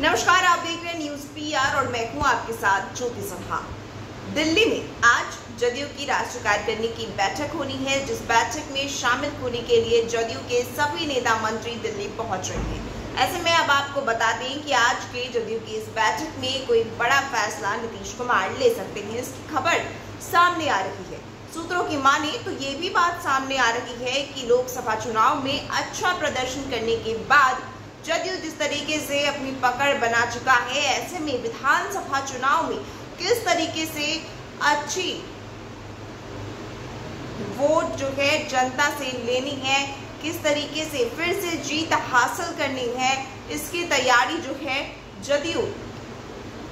नमस्कार, आप देख रहे हैं न्यूज़ पीआर और मैं हूँ आपके साथ ज्योति सिन्हा दिल्ली में आज जदयू की राष्ट्रीय कार्यकारिणी की बैठक होनी है, जिस बैठक में शामिल होने के लिए जदयू के सभी नेता मंत्री दिल्ली पहुँच रहे हैं। ऐसे में अब आपको बता दें कि आज के जदयू की इस बैठक में कोई बड़ा फैसला नीतीश कुमार ले सकते हैं, इसकी खबर सामने आ रही है। सूत्रों की माने तो ये भी बात सामने आ रही है कि लोकसभा चुनाव में अच्छा प्रदर्शन करने के बाद जदयू जिस तरीके से अपनी पकड़ बना चुका है, ऐसे में विधानसभा चुनाव में किस तरीके से अच्छी वोट जो है जनता से लेनी है, किस तरीके से फिर से जीत हासिल करनी है, इसकी तैयारी जो है जदयू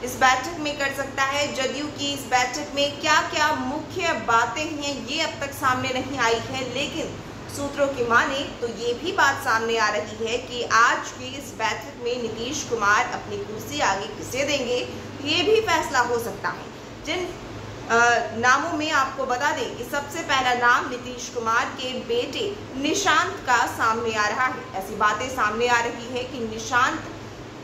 इस बैठक में कर सकता है। जदयू की इस बैठक में क्या क्या मुख्य बातें हैं, ये अब तक सामने नहीं आई है, लेकिन सूत्रों की माने तो ये भी बात सामने आ रही है कि आज की इस बैठक में नीतीश कुमार अपनी कुर्सी आगे किसे देंगे? ये भी फैसला हो सकता है। जिन नामों में आपको बता दें कि सबसे पहला नाम नीतीश कुमार के बेटे निशांत का सामने आ रहा है। ऐसी बातें सामने आ रही है कि निशांत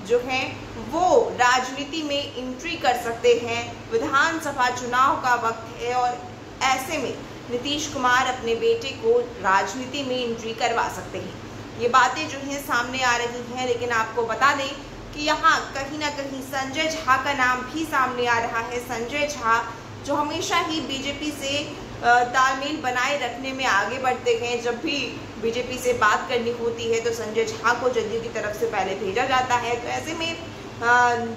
जो है, वो राजनीति में एंट्री कर सकते हैं। विधानसभा चुनाव का वक्त है और ऐसे में नीतीश कुमार अपने बेटे को राजनीति में एंट्री करवा सकते हैं। ये बातें जो हैं सामने आ रही हैं, लेकिन आपको बता दें कि यहाँ कहीं ना कहीं संजय झा का नाम भी सामने आ रहा है। संजय झा जो हमेशा ही बीजेपी से तालमेल बनाए रखने में आगे बढ़ते हैं। जब भी बीजेपी से बात करनी होती है तो संजय झा को जदयू की तरफ़ से पहले भेजा जाता है। तो ऐसे में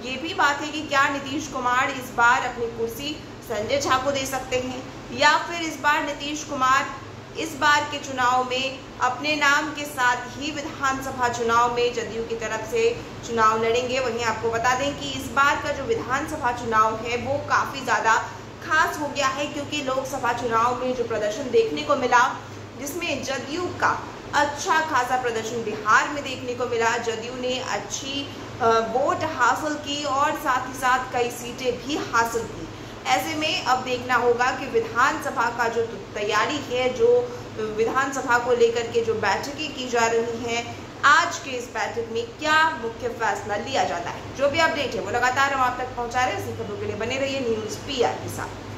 ये भी बात है कि क्या नीतीश कुमार इस बार अपनी कुर्सी संजय झा को दे सकते हैं, या फिर इस बार नीतीश कुमार इस बार के चुनाव में अपने नाम के साथ ही विधानसभा चुनाव में जदयू की तरफ़ से चुनाव लड़ेंगे। वहीं आपको बता दें कि इस बार का जो विधानसभा चुनाव है, वो काफ़ी ज़्यादा खास हो गया है, क्योंकि लोकसभा चुनाव में जो प्रदर्शन देखने को मिला, जिसमें जदयू का अच्छा खासा प्रदर्शन बिहार में देखने को मिला। जदयू ने अच्छी वोट हासिल की और साथ ही साथ कई सीटें भी हासिल की। ऐसे में अब देखना होगा कि विधानसभा का जो तैयारी है, जो विधानसभा को लेकर के जो बैठकें की जा रही हैं, आज के इस बैठक में क्या मुख्य फैसला लिया जाता है? जो भी अपडेट है, वो लगातार हम आप तक पहुँचा रहे हैं, इसी खबरों के लिए बने रहिए न्यूज़ पी के साथ।